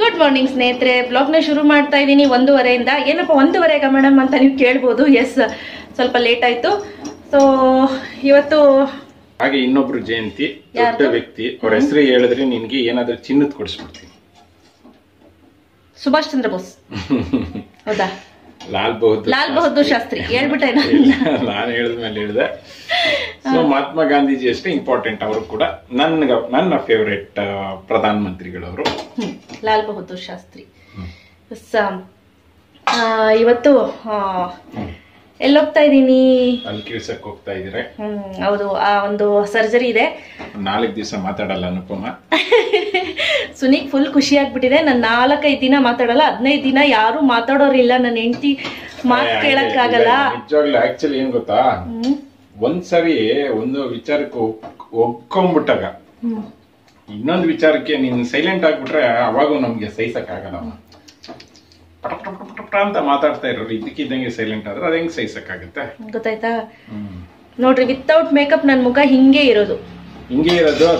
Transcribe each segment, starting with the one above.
Good morning ಸ್ನೇಹಿತರೆ. ಬ್ಲಾಗ್ನ ಶುರು ಮಾಡ್ತಾ ಇದ್ದೀನಿ ಒಂದೂವರೆಯಿಂದ. ಏನಪ್ಪ ಒಂದೂವರೆಗ ಮೇಡಮ್ ಅಂತ ನೀವು ಕೇಳ್ಬೋದು. ಎಸ್ ಸ್ವಲ್ಪ ಲೇಟ್ ಆಯ್ತು. ಸೊ ಇವತ್ತು ಹಾಗೆ ಇನ್ನೊಬ್ರು ಜಯಂತಿ ದೊಡ್ಡ ವ್ಯಕ್ತಿ. ಅವ್ರ ಹೆಸರು ಹೇಳಿದ್ರೆ ನಿನ್ಗೆ ಏನಾದ್ರೂ ಚಿನ್ನದ ಕೊಡಿಸ್ಬಿಡ್ತೀನಿ. ಸುಭಾಷ್ ಚಂದ್ರ ಬೋಸ್. ಹೌದಾ? ಲಾಲ್ ಬಹದ್ದೂರ್ ಲಾಲ್ ಬಹದ್ದೂರ್ ಶಾಸ್ತ್ರಿ. ಹೇಳ್ಬಿಟ್ಟೆ ನಾನು. ಹೇಳಿದ ಹೇಳಿದ್ಮೇಲೆ ಹೇಳಿದೆ. ಸೊ ಮಹಾತ್ಮ ಗಾಂಧೀಜಿ ಅಷ್ಟೇ ಇಂಪಾರ್ಟೆಂಟ್ ಅವರು ಕೂಡ. ನನ್ಗ ನನ್ನ ಫೇವರೇಟ್ ಪ್ರಧಾನ ಮಂತ್ರಿಗಳವರು. ಲಾಲ್ ಬಹದ್ದೂರ್ ಶಾಸ್ತ್ರಿ. ಇವತ್ತು ಎಲ್ಲೋಗ್ತಾ ಇದ್ದೀನಿ? ಅಲ್ಲಿ ಕೆಲ್ಸಕ್ಕೆ ಹೋಗ್ತಾ ಇದ್ರೆ ಹ್ಮ್ ಹೌದು ಆ ಒಂದು ಸರ್ಜರಿ ಇದೆ. ನಾಲ್ಕು ದಿವಸ ಮಾತಾಡಲ್ಲ ಅನುಪಮ. ಸುನೀಗ್ ಫುಲ್ ಖುಷಿ ಆಗ್ಬಿಟ್ಟಿದೆ. ನಾನು ನಾಲ್ಕೈದು ದಿನ ಮಾತಾಡಲ್ಲ ಹದಿನೈದು ದಿನ ಯಾರು ಮಾತಾಡೋರಿಲ್ಲ. ನನ್ನ ಹೆಂಡತಿ ಮಾತು ಕೇಳಕ್ಕಾಗಲ್ಲ. ನಿಜವಾಗ್ಲೂ ಆಕ್ಚುಲಿ ಏನ್ ಗೊತ್ತಾ? ಒಂದ್ಸರಿ ಒಂದು ವಿಚಾರಕ್ಕೆ ಒಪ್- ಒಪ್ಕೊಂಡ್ಬಿಟ್ಟಾಗ. ಇನ್ನೊಂದು ವಿಚಾರಕ್ಕೆ ನೀನ್ ಸೈಲೆಂಟ್ ಆಗ್ಬಿಟ್ರೆ ಅವಾಗೂ ನಮ್ಗೆ ಸಹಿಸಕ್ ಆಗಲ್ಲ ಪಟ ಅಂತ ಮಾತಾಡ್ತಾ ಇರೋರು ಇದಕ್ಕಿದ್ದಂಗೆ ಸೈಲೆಂಟ್ ಆದ್ರೆ ಅದ್ ಹೆಂಗ್ ಆಗುತ್ತೆ ಗೊತ್ತಾಯ್ತಾ? ನೋಡ್ರಿ ವಿತೌಟ್ ಮೇಕಪ್ ನನ್ನ ಮುಖ ಹಿಂಗೆ ಇರೋದು. ಹಿಂಗೆ ಇರೋದು?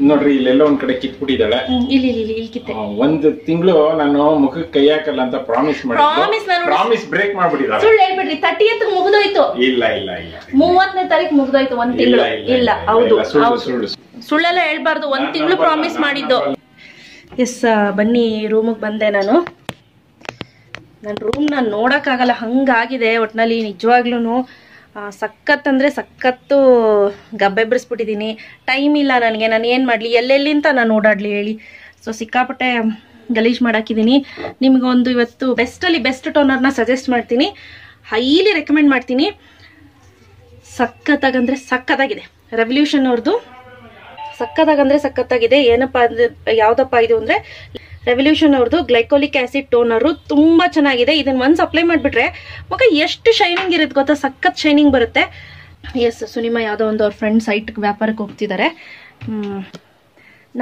ನೋಡ್ರಿ ಇಲ್ಲೆಲ್ಲ ಒಂದ್ ಕಡೆ ಕಿತ್ಬಿಟ್ಟಿದ್ದಾಳೆ. ಹ್ಮ್, ಇಲ್ಲಿ ಇಲ್ಲಿ ಇಲ್ಲಿ ಇಲ್ಲಿ ಕಿತ್ತೆ. ಆ, ಒಂದ್ ತಿಂಗಳು ನಾನು ಮುಖಕ್ಕೆ ಕೈ ಹಾಕಲ್ಲ ಅಂತ ಪ್ರಾಮಿಸ್ Promise ನಾನು- ಪ್ರಾಮಿಸ್ ಬ್ರೇಕ್ ಮಾಡ್ಬಿಟ್ಟಿದ್ದಾಳೆ. ಸುಳ್ಳು ಹೇಳ್ಬಿಡ್ರಿ ತರ್ಟಿ ಎತ್ ಮುಗ್ದೋಯ್ತು. ಇಲ್ಲ ಇಲ್ಲ ಇಲ್ಲ ಮೂವತ್ತನೇ ತಾರೀಕು ಮುಗ್ದೋಯ್ತು ಒಂದ್ ತಿಂಗಳು. ಇಲ್ಲ ಇಲ್ಲ ಹೌದು ಇಲ್ಲ, ಸುಳ್ಳು ಹೌದು. ಸುಳ್ಳು. ಸುಳ್ಳೆಲ್ಲ ಹೇಳ್ಬಾರ್ದು ಒಂದ್ ನಾನ್ ತಿಂಗಳು ನಂಬಲ್ಲ, ಪ್ರಾಮಿಸ್ ನಾನ್ ಮಾಡಿದ್ದು. ಎಸ್ ಬನ್ನಿ ರೂಮಿಗೆ ಬಂದೆ ನಾನು. ನನ್ನ ರೂಮ್ನ ನೋಡೋಕ್ಕಾಗಲ್ಲ ಹಂಗಾಗಿದೆ ಒಟ್ನಲ್ಲಿ ನಿಜವಾಗ್ಲೂ ಸಖತ್ ಅಂದರೆ ಸಖತ್ತು ಗಬ್ಬೆಬ್ರಿಸ್ಬಿಟ್ಟಿದ್ದೀನಿ ಟೈಮ್ ಇಲ್ಲ ನನಗೆ, ನಾನು ಏನು ಮಾಡಲಿ? ಎಲ್ಲೆಲ್ಲಿಂತ ನಾನು ಓಡಾಡಲಿ ಹೇಳಿ. ಸೊ ಸಿಕ್ಕಾಪಟ್ಟೆ ಗಲೀಜು ಮಾಡಾಕಿದ್ದೀನಿ ನಿಮಗೊಂದು ಇವತ್ತು ಬೆಸ್ಟಲ್ಲಿ ಬೆಸ್ಟ್ ಟೋನರ್ನ ಸಜೆಸ್ಟ್ ಮಾಡ್ತೀನಿ. ಹೈಲಿ ರೆಕಮೆಂಡ್ ಮಾಡ್ತೀನಿ. ಸಖತ್ತಾಗಂದರೆ ಸಖತ್ತಾಗಿದೆ. ರೆವಲ್ಯೂಷನ್ ಅವ್ರದ್ದು ಸಖತ್ತಾಗಂದರೆ ಸಖತ್ತಾಗಿದೆ. ಏನಪ್ಪ ಅಂದ್ರೆ, ಯಾವುದಪ್ಪ ಇದು ಅಂದ್ರೆ ರೆವಲ್ಯೂಷನ್ ಅವ್ರದ್ದು ಗ್ಲೈಕೋಲಿಕ್ ಆಸಿಡ್ ಟೋನರು ತುಂಬ ಚೆನ್ನಾಗಿದೆ. ಇದನ್ನ ಒನ್ಸ್ ಅಪ್ಲೈ ಮಾಡಿಬಿಟ್ರೆ ಮಗ ಎಷ್ಟು ಶೈನಿಂಗ್ ಇರುತ್ತೆ ಗೊತ್ತಾ? ಸಖತ್ ಶೈನಿಂಗ್ ಬರುತ್ತೆ. ಎಸ್ ಸುನಿಮಾ ಯಾವುದೋ ಒಂದು ಅವ್ರ ಫ್ರೆಂಡ್ ಸೈಟ್ ವ್ಯಾಪಾರಕ್ಕೆ ಹೋಗ್ತಿದ್ದಾರೆ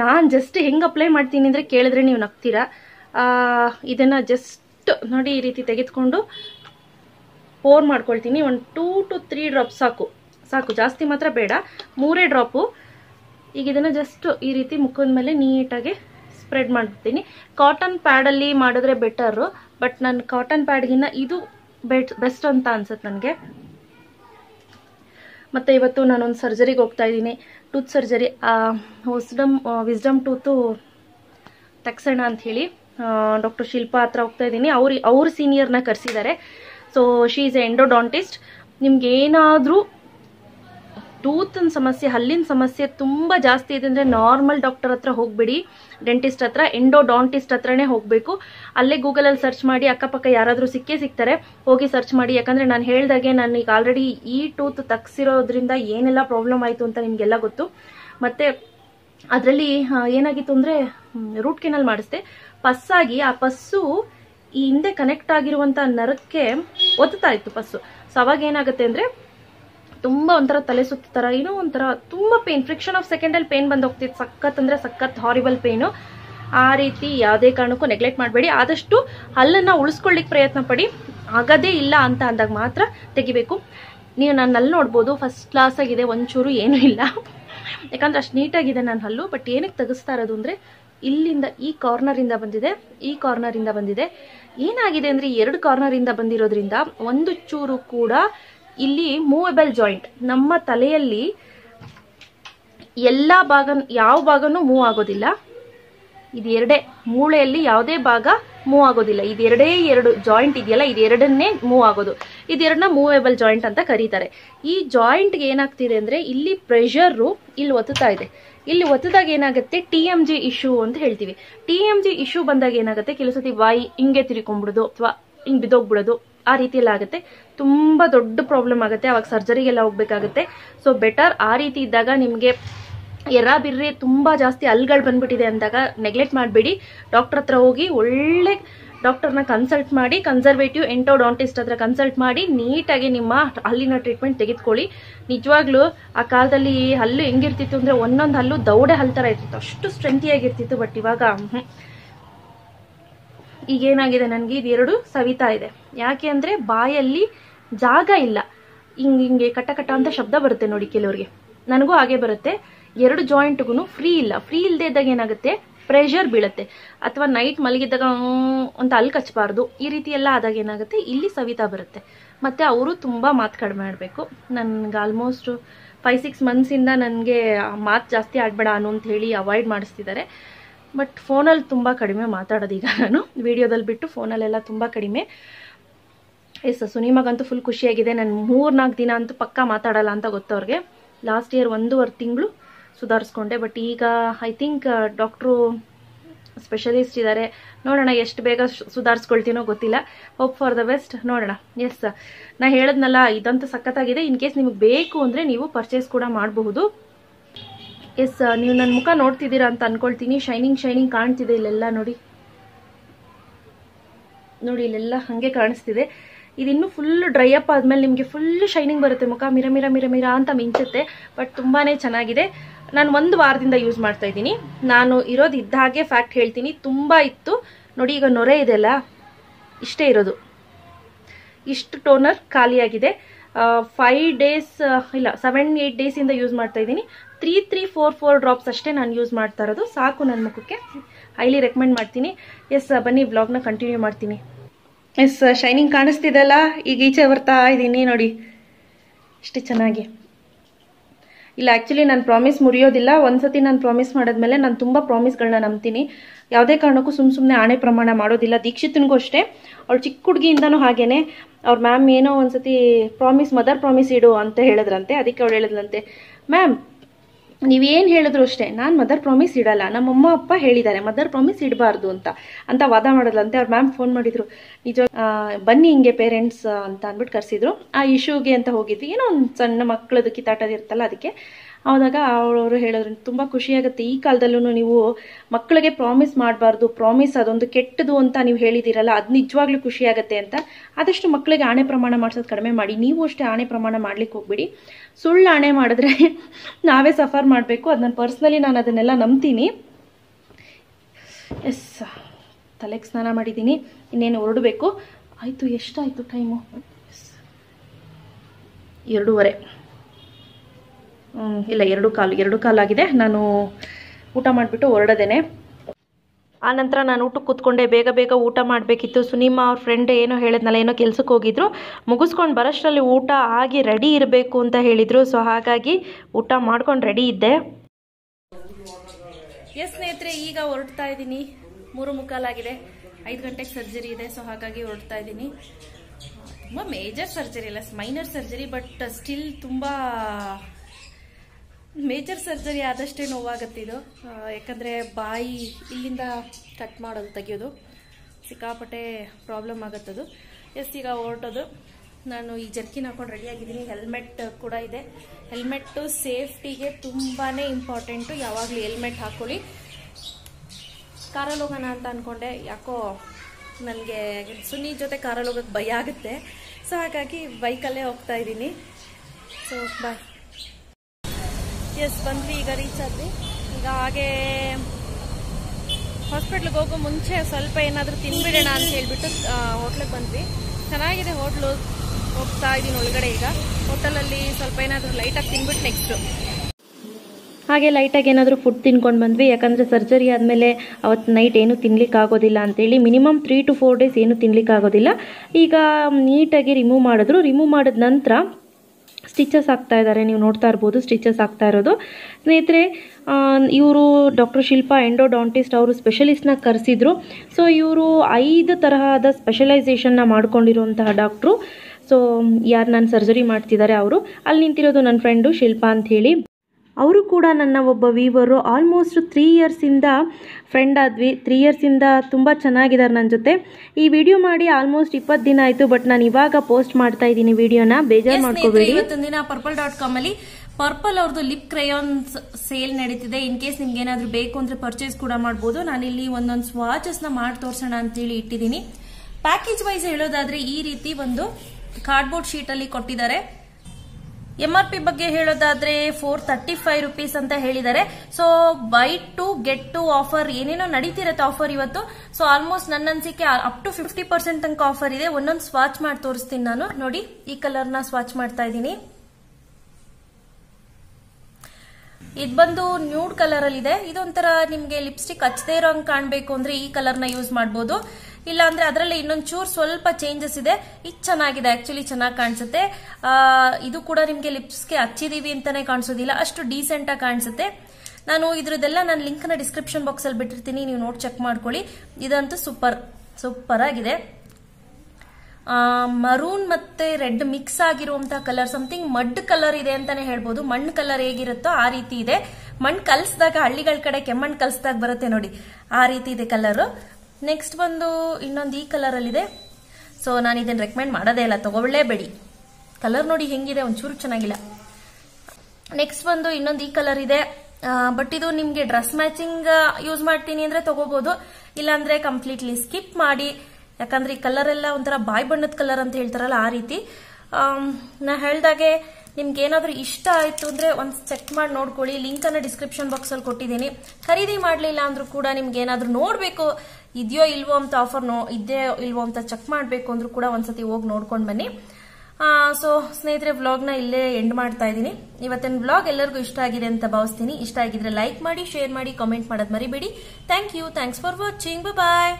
ನಾನು ಜಸ್ಟ್ ಹೆಂಗೆ ಅಪ್ಲೈ ಮಾಡ್ತೀನಿ ಅಂದರೆ ಕೇಳಿದ್ರೆ ನೀವು ನಗ್ತೀರಾ? ಇದನ್ನ ಜಸ್ಟ್ ನೋಡಿ ಈ ರೀತಿ ತೆಗೆದುಕೊಂಡು ಪೋರ್ ಮಾಡ್ಕೊಳ್ತೀನಿ. ಒಂದು ಟೂ ಟು ತ್ರೀ ಡ್ರಾಪ್ ಸಾಕು. ಸಾಕು, ಜಾಸ್ತಿ ಮಾತ್ರ ಬೇಡ. ಮೂರೇ ಡ್ರಾಪು ಈಗ ಇದನ್ನು ಜಸ್ಟ್ ಈ ರೀತಿ ಮುಖದ ಮೇಲೆ ನೀಟಾಗಿ ಸ್ಪ್ರೆಡ್ ಮಾಡ್ತೀನಿ. ಕಾಟನ್ ಪ್ಯಾಡಲ್ಲಿ ಮಾಡಿದ್ರೆ ಬೆಟರು ಬಟ್ ನಾನು ಕಾಟನ್ ಪ್ಯಾಡ್ಗಿನ್ನ ಇದು ಬೆಟ್ ಬೆಸ್ಟ್ ಅಂತ ಅನ್ಸುತ್ತೆ ನನಗೆ. ಮತ್ತು ಇವತ್ತು ನಾನೊಂದು ಸರ್ಜರಿಗೆ ಹೋಗ್ತಾ ಇದ್ದೀನಿ. ಟೂತ್ ಸರ್ಜರಿ ಹೊಸ್ಡಮ್ ವಿಸ್ಡಮ್ ಟೂತು ಅಂತ ಹೇಳಿ ಡಾಕ್ಟರ್ ಶಿಲ್ಪಾ ಹತ್ರ ಹೋಗ್ತಾ ಇದ್ದೀನಿ. ಅವ್ರ ಅವ್ರ ಸೀನಿಯರ್ನ ಕರೆಸಿದ್ದಾರೆ. ಸೊ ಶೀ ಈಸ್ ಎಂಡೋಡಾಂಟಿಸ್ಟ್ ನಿಮ್ಗೆ ಏನಾದರೂ ಟೂತಿನ ಸಮಸ್ಯೆ, ಹಲ್ಲಿನ ಸಮಸ್ಯೆ ತುಂಬ ಜಾಸ್ತಿ ಇದೆ ಅಂದರೆ ನಾರ್ಮಲ್ ಡಾಕ್ಟರ್ ಹತ್ರ ಹೋಗಬೇಡಿ ಡೆಂಟಿಸ್ಟ್ ಹತ್ರ ಎಂಡೋಡಾಂಟಿಸ್ಟ್ ಹತ್ರನೇ ಹೋಗಬೇಕು. ಅಲ್ಲೇ ಗೂಗಲಲ್ಲಿ ಸರ್ಚ್ ಮಾಡಿ ಅಕ್ಕಪಕ್ಕ ಯಾರಾದರೂ ಸಿಕ್ಕೇ ಸಿಗ್ತಾರೆ, ಹೋಗಿ ಸರ್ಚ್ ಮಾಡಿ. ಯಾಕಂದರೆ ನಾನು ಹೇಳ್ದಾಗೆ ನಾನು ಈಗ ಆಲ್ರೆಡಿ ಈ ಟೂತ್ ತಗ್ಸಿರೋದ್ರಿಂದ ಏನೆಲ್ಲ ಪ್ರಾಬ್ಲಮ್ ಆಯಿತು ಅಂತ ನಿಮಗೆಲ್ಲ ಗೊತ್ತು. ಮತ್ತು ಅದರಲ್ಲಿ ಏನಾಗಿತ್ತು ಅಂದರೆ ರೂಟ್ ಕೆನಲ್ ಮಾಡಿಸ್ದೆ. ಪಸ್ಸಾಗಿ ಆ ಪಸ್ಸು ಈ ಹಿಂದೆ ಕನೆಕ್ಟ್ ಆಗಿರುವಂಥ ನರಕ್ಕೆ ಒತ್ತುತ್ತಾ ಇತ್ತು ಪಸ್ಸು. ಸೊ ಅವಾಗ ಏನಾಗುತ್ತೆ ಅಂದರೆ ತುಂಬ ಒಂಥರ ತಲೆ ಸುತ್ತ ಥರ ಏನೋ ಒಂಥರ ತುಂಬ ಪೇನ್ ಫ್ರಿಕ್ಷನ್ ಆಫ್ ಸೆಕೆಂಡಲ್ಲಿ ಪೇನ್ ಬಂದ್ ಹೋಗ್ತಿತ್ತು. ಸಖತ್ ಅಂದ್ರೆ ಸಖತ್ ಹಾರಿಬಲ್ ಪೇನು ಆ ರೀತಿ ಯಾವುದೇ ಕಾರಣಕ್ಕೂ ನೆಗ್ಲೆಕ್ಟ್ ಮಾಡಬೇಡಿ. ಆದಷ್ಟು ಹಲ್ಲನ್ನು ಉಳಿಸ್ಕೊಳ್ಳಿಕ್ಕೆ ಪ್ರಯತ್ನ ಪಡಿ. ಆಗದೇ ಇಲ್ಲ ಅಂತ ಅಂದಾಗ ಮಾತ್ರ ತೆಗಿಬೇಕು. ನೀವು ನಾನು ಅಲ್ಲಿ ನೋಡ್ಬೋದು ಫಸ್ಟ್ ಕ್ಲಾಸ್ ಆಗಿದೆ, ಒಂಚೂರು ಏನೂ ಇಲ್ಲ. ಯಾಕಂದ್ರೆ ಅಷ್ಟು ನೀಟಾಗಿದೆ ನಾನು ಹಲ್ಲು ಬಟ್ ಏನಕ್ಕೆ ತೆಗಿಸ್ತಾ ಇರೋದು ಅಂದರೆ ಇಲ್ಲಿಂದ ಈ ಕಾರ್ನರಿಂದ ಬಂದಿದೆ, ಈ ಕಾರ್ನರಿಂದ ಬಂದಿದೆ. ಏನಾಗಿದೆ ಅಂದರೆ ಎರಡು ಕಾರ್ನರಿಂದ ಬಂದಿರೋದ್ರಿಂದ ಒಂದು ಚೂರು ಕೂಡ ಇಲ್ಲಿ ಮೂವೆಬಲ್ ಜಾಯಿಂಟ್ ನಮ್ಮ ತಲೆಯಲ್ಲಿ ಎಲ್ಲ ಭಾಗ ಯಾವ ಭಾಗನೂ ಮೂವ್ ಆಗೋದಿಲ್ಲ. ಇದೆರಡೇ, ಮೂಳೆಯಲ್ಲಿ ಯಾವುದೇ ಭಾಗ ಮೂವ್ ಆಗೋದಿಲ್ಲ. ಇದೆರಡೇ ಎರಡೇ ಜಾಯಿಂಟ್ ಇದೆಯಲ್ಲ, ಇದೆರಡನ್ನೇ ಮೂವ್ ಆಗೋದು. ಇದೆರಡನ್ನ ಮೂವೆಬಲ್ ಜಾಯಿಂಟ್ ಅಂತ ಕರೀತಾರೆ. ಈ ಜಾಯಿಂಟ್ಗೆ ಏನಾಗ್ತಿದೆ ಅಂದರೆ, ಇಲ್ಲಿ ಪ್ರೆಷರು ಇಲ್ಲಿ ಒತ್ತುತ್ತಾ ಇದೆ. ಇಲ್ಲಿ ಒತ್ತದಾಗ ಏನಾಗುತ್ತೆ? ಟಿ ಎಂ ಜಿ ಇಶ್ಯೂ ಅಂತ ಹೇಳ್ತೀವಿ. ಟಿ ಎಂ ಜಿ ಇಶ್ಯೂ ಬಂದಾಗ ಏನಾಗುತ್ತೆ? ಕೆಲವು ಬಾಯಿ ಹಿಂಗೆ ತಿರ್ಕೊಂಡ್ಬಿಡೋದು, ಅಥವಾ ಹಿಂಗೆ ಬಿದ್ದೋಗ್ಬಿಡೋದು, ಆ ರೀತಿ ಎಲ್ಲ ಆಗುತ್ತೆ ತುಂಬ ದೊಡ್ಡ ಪ್ರಾಬ್ಲಮ್ ಆಗುತ್ತೆ. ಅವಾಗ ಸರ್ಜರಿಗೆಲ್ಲ ಹೋಗ್ಬೇಕಾಗುತ್ತೆ. ಸೊ ಬೆಟರ್ ಆ ರೀತಿ ಇದ್ದಾಗ ನಿಮಗೆ ಎರ ಬಿರ್ರಿ ತುಂಬ ಜಾಸ್ತಿ ಅಲ್ಗಳು ಬಂದ್ಬಿಟ್ಟಿದೆ ಅಂದಾಗ ನೆಗ್ಲೆಕ್ಟ್ ಮಾಡಬೇಡಿ. ಡಾಕ್ಟರ್ ಹತ್ರ ಹೋಗಿ ಒಳ್ಳೆ ಡಾಕ್ಟರ್ನ ಕನ್ಸಲ್ಟ್ ಮಾಡಿ ಕನ್ಸರ್ವೇಟಿವ್ ಎಂಟೋಡಾಂಟಿಸ್ಟ್ ಹತ್ರ ಕನ್ಸಲ್ಟ್ ಮಾಡಿ, ನೀಟಾಗಿ ನಿಮ್ಮ ಹಲ್ಲಿನ ಟ್ರೀಟ್ಮೆಂಟ್ ತೆಗೆದುಕೊಳ್ಳಿ. ನಿಜವಾಗ್ಲೂ ಆ ಕಾಲದಲ್ಲಿ ಹಲ್ಲು ಹೆಂಗಿರ್ತಿತ್ತು ಅಂದರೆ ಒಂದೊಂದು ಹಲ್ಲು ದೌಡೆ ಹಲ್ ಥರ ಇರ್ತಿತ್ತು. ಅಷ್ಟು ಸ್ಟ್ರೆಂತಿಯಾಗಿರ್ತಿತ್ತು ಬಟ್ ಇವಾಗ. ಈಗೇನಾಗಿದೆ ನನಗೆ? ಇದೆರಡು ಸವಿತಾ ಇದೆ. ಯಾಕೆ ಅಂದರೆ ಬಾಯಲ್ಲಿ ಜಾಗ ಇಲ್ಲ. ಹಿಂಗೆ ಹಿಂಗೆ ಕಟ ಕಟ ಅಂತ ಶಬ್ದ ಬರುತ್ತೆ ನೋಡಿ ಕೆಲವ್ರಿಗೆ. ನನಗೂ ಹಾಗೆ ಬರುತ್ತೆ. ಎರಡು ಜಾಯಿಂಟ್ಗೂ ಫ್ರೀ ಇಲ್ಲ. ಫ್ರೀ ಇಲ್ಲದೆ ಇದ್ದಾಗ ಏನಾಗುತ್ತೆ? ಪ್ರೆಷರ್ ಬೀಳುತ್ತೆ. ಅಥವಾ ನೈಟ್ ಮಲಗಿದ್ದಾಗ ಅಂತ ಅಲ್ಲಿ ಕಚ್ಚಬಾರ್ದು ಈ ರೀತಿ ಎಲ್ಲ ಆದಾಗ ಏನಾಗುತ್ತೆ? ಇಲ್ಲಿ ಸವಿತಾ ಬರುತ್ತೆ. ಮತ್ತು ಅವರು ತುಂಬ ಮಾತು ಕಡಿಮೆ ಮಾಡಬೇಕು. ನನ್ಗೆ ಆಲ್ಮೋಸ್ಟ್ ಫೈವ್ ಸಿಕ್ಸ್ ಮಂತ್ಸಿಂದ ನನಗೆ ಮಾತು ಜಾಸ್ತಿ ಆಡಬೇಡ ಅನು ಅಂತ ಹೇಳಿ ಅವಾಯ್ಡ್ ಮಾಡಿಸ್ತಿದ್ದಾರೆ. ಬಟ್ ಫೋನಲ್ಲಿ ತುಂಬ ಕಡಿಮೆ ಮಾತಾಡೋದು ಈಗ ನಾನು. ವಿಡಿಯೋದಲ್ಲಿ ಬಿಟ್ಟು ಫೋನಲ್ಲೆಲ್ಲ ತುಂಬ ಕಡಿಮೆ. ಎಸ್ ಸುನಿಮಗಂತೂ ಫುಲ್ ಖುಷಿಯಾಗಿದೆ. ನಾನು ಮೂರು ನಾಲ್ಕು ದಿನ ಅಂತೂ ಪಕ್ಕಾ ಮಾತಾಡಲ್ಲ ಅಂತ ಗೊತ್ತವ್ರಿಗೆ. ಲಾಸ್ಟ್ ಇಯರ್ ಒಂದೂವರೆ ತಿಂಗಳು ಸುಧಾರಿಸ್ಕೊಂಡೆ ಬಟ್ ಈಗ ಐ ಥಿಂಕ್ ಡಾಕ್ಟ್ರು ಸ್ಪೆಷಲಿಸ್ಟ್ ಇದ್ದಾರೆ ನೋಡೋಣ ಎಷ್ಟು ಬೇಗ ಸುಧಾರಿಸ್ಕೊಳ್ತೀನೋ ಗೊತ್ತಿಲ್ಲ. ಹೋಪ್ ಫಾರ್ ದ ಬೆಸ್ಟ್ ನೋಡೋಣ. ಎಸ್ ನಾ ಹೇಳದ್ನಲ್ಲ, ಇದಂತೂ ಸಖತ್ತಾಗಿದೆ. ಇನ್ ಕೇಸ್ ನಿಮಗೆ ಬೇಕು ಅಂದರೆ ನೀವು ಪರ್ಚೇಸ್ ಕೂಡ ಮಾಡಬಹುದು. ಎಸ್ ನೀವು ನನ್ನ ಮುಖ ನೋಡ್ತಿದ್ದೀರಾ ಅಂತ ಅನ್ಕೊಳ್ತೀನಿ. ಶೈನಿಂಗ್ ಶೈನಿಂಗ್ ಕಾಣ್ತಿದೆ ಇಲ್ಲೆಲ್ಲ ನೋಡಿ. ನೋಡಿ, ಇಲ್ಲೆಲ್ಲ ಹಾಗೆ ಕಾಣಿಸ್ತಿದೆ. ಇದಿನ್ನೂ ಫುಲ್ ಡ್ರೈ ಅಪ್ ಆದಮೇಲೆ ನಿಮಗೆ ಫುಲ್ ಶೈನಿಂಗ್ ಬರುತ್ತೆ ಮುಖ. ಮಿರ ಮಿರ ಮಿರ ಮಿರ ಅಂತ ಮಿಂಚುತ್ತೆ. ಬಟ್ ತುಂಬಾ ಚೆನ್ನಾಗಿದೆ. ನಾನು ಒಂದು ವಾರದಿಂದ ಯೂಸ್ ಮಾಡ್ತಾ ಇದ್ದೀನಿ. ನಾನು ಇರೋದು ಇದ್ದ ಹಾಗೆ ಫ್ಯಾಕ್ಟ್ ಹೇಳ್ತೀನಿ. ತುಂಬ ಇತ್ತು. ನೋಡಿ, ಈಗ ನೊರೆ ಇದೆಲ್ಲ ಇಷ್ಟೇ ಇರೋದು. ಇಷ್ಟು ಟೋನರ್ ಖಾಲಿಯಾಗಿದೆ. ಫೈವ್ ಡೇಸ್ ಇಲ್ಲ ಸೆವೆನ್ ಏಯ್ಟ್ ಡೇಸಿಂದ ಯೂಸ್ ಮಾಡ್ತಾ ಇದ್ದೀನಿ. Three three four four drops ಅಷ್ಟೇ ನಾನು ಯೂಸ್ ಮಾಡ್ತಾ ಇರೋದು. ಸಾಕು ನನ್ನ ಮುಖಕ್ಕೆ. ಹೈಲಿ ರೆಕಮೆಂಡ್ ಮಾಡ್ತೀನಿ. ಎಸ್ ಬನ್ನಿ ಬ್ಲಾಗ್ನ ಕಂಟಿನ್ಯೂ ಮಾಡ್ತೀನಿ. ಎಸ್ ಶೈನಿಂಗ್ ಕಾಣಿಸ್ತಿದೆಲ್ಲ ಈಗ ಈಚೆ ಬರ್ತಾ ಇದ್ದೀನಿ, ನೋಡಿ. ಇಷ್ಟು ಚೆನ್ನಾಗಿ. ಇಲ್ಲ ಆ್ಯಕ್ಚುಲಿ ನಾನು ಪ್ರಾಮಿಸ್ ಮುರಿಯೋದಿಲ್ಲ. ಒಂದ್ಸತಿ ನಾನು ಪ್ರಾಮಿಸ್ ಮಾಡಿದ್ಮೇಲೆ ನಾನು ತುಂಬ ಪ್ರಾಮಿಸ್ಗಳನ್ನ ನಂಬ್ತೀನಿ. ಯಾವುದೇ ಕಾರಣಕ್ಕೂ ಸುಮ್ಮ ಸುಮ್ಮನೆ ಆಣೆ ಪ್ರಮಾಣ ಮಾಡೋದಿಲ್ಲ. ದೀಕ್ಷಿತನಿಗೂ ಅಷ್ಟೇ. ಅವ್ಳು ಚಿಕ್ಕ ಹುಡುಗಿಯಿಂದನೂ ಹಾಗೇ ಅವ್ರ ಮ್ಯಾಮ್ ಏನೋ ಒಂದ್ಸತಿ ಪ್ರಾಮಿಸ್ ಮದರ್ ಪ್ರಾಮಿಸ್ ಇಡು ಅಂತ ಹೇಳಿದ್ರಂತೆ. ಅದಕ್ಕೆ ಅವಳು ಹೇಳಿದ್ಲಂತೆ ಮ್ಯಾಮ್ ನೀವೇನು ಹೇಳಿದ್ರು ಅಷ್ಟೇ, ನಾನು ಮದರ್ ಪ್ರಾಮಿಸ್ ಇಡಲ್ಲ, ನಮ್ಮಮ್ಮ, ಅಪ್ಪ ಹೇಳಿದ್ದಾರೆ ಮದರ್ ಪ್ರಾಮಿಸ್ ಇಡಬಾರ್ದು ಅಂತ ಅಂತ ವಾದ ಮಾಡೋದಂತೆ ಅವ್ರ ಮ್ಯಾಮ್ ಫೋನ್ ಮಾಡಿದ್ರು. ನಿಜ ಬನ್ನಿ ಹಿಂಗೆ ಪೇರೆಂಟ್ಸ್ ಅಂತ ಅಂದ್ಬಿಟ್ಟು ಕರೆಸಿದ್ರು. ಆ ಇಶ್ಯೂಗೆ ಅಂತ ಹೋಗಿದ್ವಿ. ಏನೋ ಒಂದು ಸಣ್ಣ ಮಕ್ಕಳದು ಕಿತ್ತಾಟದಿರ್ತಲ್ಲ ಅದಕ್ಕೆ. ಆವಾಗ ಅವರು ಹೇಳಿದ್ರು ತುಂಬ ಖುಷಿಯಾಗುತ್ತೆ ಈ ಕಾಲದಲ್ಲೂ ನೀವು ಮಕ್ಕಳಿಗೆ ಪ್ರಾಮಿಸ್ ಮಾಡಬಾರ್ದು ಪ್ರಾಮಿಸ್ ಅದೊಂದು ಕೆಟ್ಟದು ಅಂತ ನೀವು ಹೇಳಿದ್ದೀರಲ್ಲ ಅದು ನಿಜವಾಗ್ಲೂ ಖುಷಿಯಾಗುತ್ತೆ ಅಂತ ಆದಷ್ಟು ಮಕ್ಕಳಿಗೆ ಆಣೆ ಪ್ರಮಾಣ ಮಾಡಿಸೋದು ಕಡಿಮೆ ಮಾಡಿ. ನೀವು ಅಷ್ಟೇ ಆಣೆ ಪ್ರಮಾಣ ಮಾಡ್ಲಿಕ್ಕೆ ಹೋಗ್ಬಿಡಿ. ಸುಳ್ಳು ಆಣೆ ಮಾಡಿದ್ರೆ ನಾವೇ ಸಫರ್ ಮಾಡಬೇಕು. ಅದನ್ನ ನಾನು ಪರ್ಸ್ನಲಿ ನಾನು ಅದನ್ನೆಲ್ಲ ನಂಬ್ತೀನಿ. ಎಸ್ ತಲೆಗೆ ಸ್ನಾನ ಮಾಡಿದ್ದೀನಿ. ಇನ್ನೇನು ಹೊರಡಬೇಕು. ಆಯಿತು, ಎಷ್ಟಾಯಿತು ಟೈಮು ಎರಡೂವರೆ. ಇಲ್ಲ, ಎರಡು ಕಾಲು, ಎರಡು ಕಾಲಾಗಿದೆ. ನಾನು ಊಟ ಮಾಡಿಬಿಟ್ಟು ಹೊರಡದೇನೆ. ಆ ನಂತರ ನಾನು ಊಟಕ್ಕೆ ಕೂತ್ಕೊಂಡೆ. ಬೇಗ ಬೇಗ ಊಟ ಮಾಡಬೇಕಿತ್ತು. ಸುನಿಮಾ ಅವ್ರ ಫ್ರೆಂಡ್ ಏನೋ ಹೇಳಿದ್ನಲ್ಲ, ಏನೋ ಕೆಲ್ಸಕ್ಕೆ ಹೋಗಿದ್ರು. ಮುಗಿಸ್ಕೊಂಡು ಬರೋಷ್ಟರಲ್ಲಿ ಊಟ ಆಗಿ ರೆಡಿ ಇರಬೇಕು ಅಂತ ಹೇಳಿದರು. ಸೊ ಹಾಗಾಗಿ ಊಟ ಮಾಡ್ಕೊಂಡು ರೆಡಿ ಇದ್ದೆ. ಎಸ್ ಸ್ನೇಹಿತರೆ, ಈಗ ಹೊರಡ್ತಾ ಇದ್ದೀನಿ. ಮೂರು ಮುಕ್ಕಾಲಾಗಿದೆ. ಐದು ಗಂಟೆಗೆ ಸರ್ಜರಿ ಇದೆ. ಸೊ ಹಾಗಾಗಿ ಹೊರಡ್ತಾ ಇದ್ದೀನಿ. ತುಂಬ ಮೇಜರ್ ಸರ್ಜರಿ ಅಲ್ಲ ಮೈನರ್ ಸರ್ಜರಿ ಬಟ್ ಸ್ಟಿಲ್ ತುಂಬ ಮೇಜರ್ ಸರ್ಜರಿ ಆದಷ್ಟೇ ನೋವಾಗುತ್ತೆ ಇದು. ಯಾಕಂದರೆ ಬಾಯಿ ಇಲ್ಲಿಂದ ಕಟ್ ಮಾಡೋದು ತೆಗಿಯೋದು. ಸಿಕ್ಕಾಪಟ್ಟೆ ಪ್ರಾಬ್ಲಮ್ ಆಗುತ್ತದು ಎಸ್ ಈಗ ಹೊರಟೋದು. ನಾನು ಈ ಜರ್ಕಿನ್ ಹಾಕೊಂಡು ರೆಡಿ ಆಗಿದ್ದೀನಿ. ಹೆಲ್ಮೆಟ್ ಕೂಡ ಇದೆ. ಹೆಲ್ಮೆಟ್ಟು ಸೇಫ್ಟಿಗೆ ತುಂಬಾ ಇಂಪಾರ್ಟೆಂಟು ಯಾವಾಗಲೂ ಹೆಲ್ಮೆಟ್ ಹಾಕ್ಕೊಳ್ಳಿ ಕಾರಲ್ಲಿ ಹೋಗೋಣ ಅಂತ ಅಂದ್ಕೊಂಡೆ ಯಾಕೋ ನನಗೆ ಸುನಿ ಜೊತೆ ಕಾರಲ್ಲಿ ಹೋಗೋಕ್ಕೆ ಭಯ ಆಗುತ್ತೆ. ಸೊ ಹಾಗಾಗಿ ಬೈಕಲ್ಲೇ ಹೋಗ್ತಾ ಇದ್ದೀನಿ. ಸೊ ಬಾಯ್ ಎಸ್ ಬಂದ್ವಿ ಈಗ ರೀಚ್ ಆದ್ವಿ. ಈಗ ಹಾಗೆ ಹಾಸ್ಪಿಟ್ಲಿಗೆ ಹೋಗೋ ಮುಂಚೆ ಸ್ವಲ್ಪ ಏನಾದರೂ ತಿನ್ಬಿಡೋಣ ಅಂತ ಹೇಳ್ಬಿಟ್ಟು ಹೋಟ್ಲಿಗೆ ಬಂದ್ವಿ. ಚೆನ್ನಾಗಿದೆ ಹೋಟ್ಲು ಹೋಗ್ತಾ ಇದ್ದೀನಿ ಒಳಗಡೆ ಈಗ. ಹೋಟೆಲಲ್ಲಿ ಸ್ವಲ್ಪ ಏನಾದರೂ ಲೈಟಾಗಿ ತಿನ್ಬಿಟ್ಟು ನೆಕ್ಸ್ಟು ಹಾಗೆ ಲೈಟಾಗಿ ಏನಾದರೂ ಫುಡ್ ತಿನ್ಕೊಂಡು ಬಂದ್ವಿ. ಯಾಕಂದರೆ ಸರ್ಜರಿ ಆದಮೇಲೆ ಅವತ್ತು ನೈಟ್ ಏನು ತಿನ್ಲಿಕ್ಕೆ ಆಗೋದಿಲ್ಲ ಅಂತೇಳಿ minimum three to four days ಏನು ತಿನ್ಲಿಕ್ಕೆ ಆಗೋದಿಲ್ಲ. ಈಗ, ನೀಟಾಗಿ ರಿಮೂವ್ ಮಾಡಿದ್ರು. ರಿಮೂವ್ ಮಾಡಿದ ನಂತರ ಸ್ಟಿಚಸ್ ಆಗ್ತಾ ಇದ್ದಾರೆ. ನೀವು ನೋಡ್ತಾ ಇರ್ಬೋದು ಸ್ಟಿಚಸ್ ಆಗ್ತಾ ಇರೋದು. ಸ್ನೇಹಿತರೆ ಇವರು ಡಾಕ್ಟರ್ ಶಿಲ್ಪಾ ಎಂಡೋಡಾಂಟಿಸ್ಟ್ ಅವರು ಸ್ಪೆಷಲಿಸ್ಟ್ನ ಕರೆಸಿದ್ರು. ಸೊ ಇವರು ಐದು ತರಹದ ಸ್ಪೆಷಲೈಸೇಷನ್ನ ಮಾಡ್ಕೊಂಡಿರುವಂತಹ ಡಾಕ್ಟ್ರು. ಸೊ ಯಾರು ನಾನು ಸರ್ಜರಿ ಮಾಡ್ತಿದ್ದಾರೆ ಅವರು. ಅಲ್ಲಿ ನಿಂತಿರೋದು ನನ್ನ ಫ್ರೆಂಡು ಶಿಲ್ಪಾ ಅಂತ ಹೇಳಿ. ಅವರು ಕೂಡ ನನ್ನ ಒಬ್ಬ ವೀವರು. ಆಲ್ಮೋಸ್ಟ್ ತ್ರೀ ಇಯರ್ಸಿಂದ ಫ್ರೆಂಡ್ ಆದ್ವಿ. ತ್ರೀ ಇಯರ್ಸಿಂದ ತುಂಬ ಚೆನ್ನಾಗಿದ್ದಾರೆ ನನ್ನ ಜೊತೆ. ಈ ವಿಡಿಯೋ ಮಾಡಿ ಆಲ್ಮೋಸ್ಟ್ ಇಪ್ಪತ್ತು ದಿನ ಆಯಿತು ಬಟ್ ನಾನು ಇವಾಗ ಪೋಸ್ಟ್ ಮಾಡ್ತಾ ಇದ್ದೀನಿ ವಿಡಿಯೋನ ಬೇಜಾರು ಮಾಡ್ಕೋಬೇಡಿ. ಇವತ್ತಿನ ದಿನ ಪರ್ಪಲ್ ಡಾಟ್ ಕಾಮ್ ಅಲ್ಲಿ ಪರ್ಪಲ್ ಅವ್ರದ್ದು ಲಿಪ್ ಕ್ರಯಾನ್ಸ್ ಸೇಲ್ ನಡೀತಿದೆ. ಇನ್ ಕೇಸ್ ನಿಮ್ಗೆ ಏನಾದ್ರು ಬೇಕು ಅಂದ್ರೆ ಪರ್ಚೇಸ್ ಕೂಡ ಮಾಡಬಹುದು ನಾನಿಲ್ಲಿ ಒಂದೊಂದು ಸ್ವಾಚಸ್ನ ಮಾಡಿ ತೋರ್ಸೋಣ ಅಂತ ಹೇಳಿ ಇಟ್ಟಿದ್ದೀನಿ. ಪ್ಯಾಕೇಜ್ ವೈಸ್ ಹೇಳೋದಾದ್ರೆ ಈ ರೀತಿ ಒಂದು ಕಾರ್ಡ್ಬೋರ್ಡ್ ಶೀಟ್ ಅಲ್ಲಿ ಕೊಟ್ಟಿದ್ದಾರೆ. ಎಂ ಆರ್ ಪಿ ಬಗ್ಗೆ ಹೇಳೋದಾದ್ರೆ ಫೋರ್ ತರ್ಟಿ ಫೈವ್ ರುಪೀಸ್ ಅಂತ ಹೇಳಿದ್ದಾರೆ. So buy two get two offer ಏನೇನೋ ನಡೀತಿರತ್ತೆ ಆಫರ್ ಇವತ್ತು. ಸೊ ಆಲ್ಮೋಸ್ಟ್ ನನ್ನ ಅನ್ಸಿಕೆ ಅಪ್ ಟು ಫಿಫ್ಟಿ ಪರ್ಸೆಂಟ್ ತನಕ ಆಫರ್ ಇದೆ. ಒಂದೊಂದು ಸ್ವಾಚ್ ಮಾಡಿ ತೋರಿಸ್ತೀನಿ ನಾನು. ನೋಡಿ, ಈ ಕಲರ್ನ ಸ್ವಾಚ್ ಮಾಡ್ತಾ ಇದ್ದೀನಿ. ಇದು ಬಂದು ನ್ಯೂಡ್ ಕಲರ್ ಅಲ್ಲಿ ಇದೆ ಇದೊಂಥರ ನಿಮ್ಗೆ ಲಿಪ್ಸ್ಟಿಕ್ ಹಚ್ಚದೇ ಇರೋ ಕಾಣಬೇಕು ಅಂದ್ರೆ ಈ ಕಲರ್ನ ಯೂಸ್ ಮಾಡಬಹುದು ಇಲ್ಲ ಅಂದ್ರೆ ಅದರಲ್ಲಿ ಇನ್ನೊಂದು ಚೂರ್ ಸ್ವಲ್ಪ ಚೇಂಜಸ್ ಇದೆ. ಇದು ಚೆನ್ನಾಗಿದೆ ಆಕ್ಚುಲಿ ಚೆನ್ನಾಗಿ ಕಾಣಿಸುತ್ತೆ. ಇದು ಕೂಡ ನಿಮ್ಗೆ ಲಿಪ್ಸ್ಗೆ ಹಚ್ಚಿದೀವಿ ಅಂತಾನೆ ಕಾಣಿಸೋದಿಲ್ಲ. ಅಷ್ಟು ಡೀಸೆಂಟ್ ಆಗಿ ಕಾಣಿಸುತ್ತೆ. ನಾನು ಇದ್ರದ್ದೆಲ್ಲ ನಾನು ಲಿಂಕ್ನ ಡಿಸ್ಕ್ರಿಪ್ಷನ್ ಬಾಕ್ಸ್ ಅಲ್ಲಿ ಬಿಟ್ಟಿರ್ತೀನಿ, ನೀವು ನೋಡಿ ಚೆಕ್ ಮಾಡ್ಕೊಳ್ಳಿ. ಇದಂತೂ ಸೂಪರ್ ಸೂಪರ್ ಆಗಿದೆ. ಮರೂನ್ ಮತ್ತೆ ರೆಡ್ ಮಿಕ್ಸ್ ಆಗಿರುವಂತಹ ಕಲರ್ ಸಮಥಿಂಗ್ ಮಡ್ ಕಲರ್ ಇದೆ ಅಂತಾನೆ ಹೇಳ್ಬೋದು. ಮಣ್ಣು ಕಲರ್ ಹೇಗಿರುತ್ತೋ ಆ ರೀತಿ ಇದೆ. ಮಣ್ಣು ಕಲ್ಸಿದಾಗ, ಹಳ್ಳಿಗಳ ಕಡೆ ಕೆಮ್ಮಣ್ಣು ಕಲ್ಸಿದಾಗ ಬರುತ್ತೆ ನೋಡಿ. ಆ ರೀತಿ ಇದೆ ಕಲರ್ ನೆಕ್ಸ್ಟ್ ಬಂದು ಇನ್ನೊಂದು ಈ ಕಲರ್ ಅಲ್ಲಿ ಇದೆ ಸೊ ನಾನು ಇದನ್ನ ರೆಕಮೆಂಡ್ ಮಾಡೋದೇ ಇಲ್ಲ, ತಗೊಳ್ಳೇಬೇಡಿ. ಕಲರ್ ನೋಡಿ ಹೆಂಗಿದೆ, ಒಂಚೂರು ಚೆನ್ನಾಗಿಲ್ಲ. ನೆಕ್ಸ್ಟ್ ಬಂದು ಇನ್ನೊಂದು ಈ ಕಲರ್ ಇದೆ. ಬಟ್ ಇದು ನಿಮ್ಗೆ ಡ್ರೆಸ್ ಮ್ಯಾಚಿಂಗ್ ಯೂಸ್ ಮಾಡ್ತೀನಿ ಅಂದ್ರೆ ತಗೋಬಹುದು ಇಲ್ಲಾಂದ್ರೆ ಕಂಪ್ಲೀಟ್ಲಿ ಸ್ಕಿಪ್ ಮಾಡಿ. ಯಾಕಂದ್ರೆ ಈ ಕಲರ್ ಎಲ್ಲ ಒಂಥರ ಬಾಯ್ ಬಣ್ಣದ ಕಲರ್ ಅಂತ ಹೇಳ್ತಾರಲ್ಲ ಆ ರೀತಿ. ನಾ ಹೇಳ್ದಾಗೆ ನಿಮ್ಗೆ ಏನಾದ್ರೂ ಇಷ್ಟ ಆಯ್ತು ಅಂದ್ರೆ ಒಂದ್ ಚೆಕ್ ಮಾಡಿ ನೋಡ್ಕೊಳ್ಳಿ. ಲಿಂಕ್ ಅನ್ನ ಡಿಸ್ಕ್ರಿಪ್ಷನ್ ಬಾಕ್ಸ್ ಅಲ್ಲಿ ಕೊಟ್ಟಿದ್ದೀನಿ. ಖರೀದಿ ಮಾಡ್ಲಿಲ್ಲ ಅಂದ್ರೂ ಕೂಡ ನಿಮ್ಗೆ ಏನಾದ್ರೂ ನೋಡ್ಬೇಕು, ಇದೆಯೋ ಇಲ್ವೋ ಅಂತ ಆಫರ್ ನೋ, ಇದೆಯೋ ಇಲ್ವೋ ಅಂತ ಚೆಕ್ ಮಾಡ್ಬೇಕು ಅಂದ್ರೂ ಕೂಡ ಒಂದ್ಸತಿ ಹೋಗಿ ನೋಡ್ಕೊಂಡ್ ಬನ್ನಿ. ಸೊ ಸ್ನೇಹಿತರೆ ವ್ಲಾಗ್ನ ಇಲ್ಲೇ ಎಂಡ್ ಮಾಡ್ತಾ ಇದ್ದೀನಿ. ಇವತ್ತಿನ ವ್ಲಾಗ್ ಎಲ್ಲರಿಗೂ ಇಷ್ಟ ಆಗಿದೆ ಅಂತ ಭಾವಿಸ್ತೀನಿ. ಇಷ್ಟ ಆಗಿದ್ರೆ ಲೈಕ್ ಮಾಡಿ ಶೇರ್ ಮಾಡಿ ಕಾಮೆಂಟ್ ಮಾಡೋದು ಮರಿಬೇಡಿ. Thank you thanks for watching bye